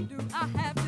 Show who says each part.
Speaker 1: do I have